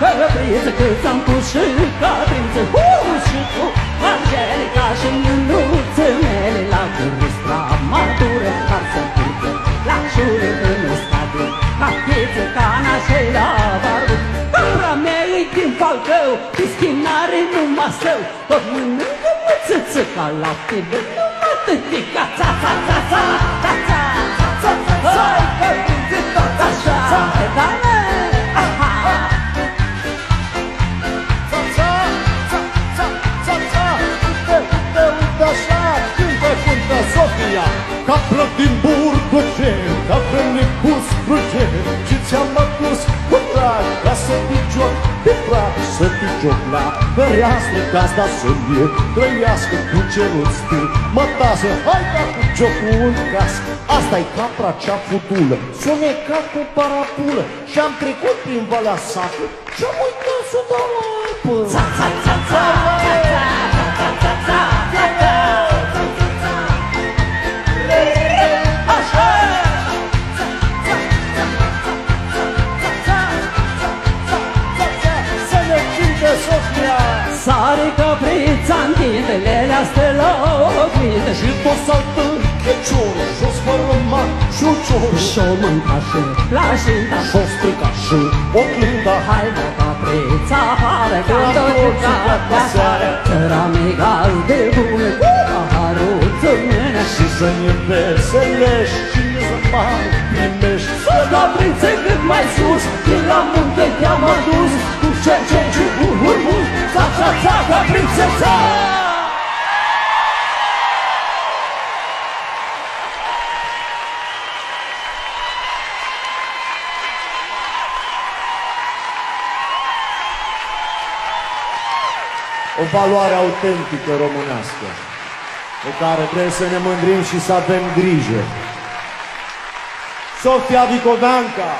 Călăpriță că ți-am pus și Catrință uh, Și tu, Angelica și Mânuță Mele la vârstra matură Ar să purtă la șură în stadiu Cacheță, cana și la barbă Capra mea e din falcău Pischinare numai său Tot mănâncă mățâță ca lapte de numai tătica Ța, ța, ța, ța, ța, ța, ța, ța, să te joc pe prag Să te joc la fereastră Gazda să mie Trăiască cu cerul stil. Mătasă, hai ca cu jocul în casă Asta-i capra cea fudulă S-o necat cu parapulă Și-am trecut prin Valea Sacră Și-am uitat să dau la apă. Ța, ța, ța, ța, ța, ța, caprița întinde, lelea stă la oglindă. Și tot saltă checior Jos fără mar și ucior Și-o mânca și la șinta. Și-o strica și oglinda Hai mă caprița, pare că am doricat de seară Țăra megal de bună, cu paharul în mână. Și să ne veselești Și ne zăpană primești Să caprițe cât mai sus, din la munte te-am adus. Cu ce ce ce cu hurmus, ța ța ța caprițe ța O valoare autentică românească Pe care trebuie să ne mândrim și să avem grijă. Sofia Vicoveanca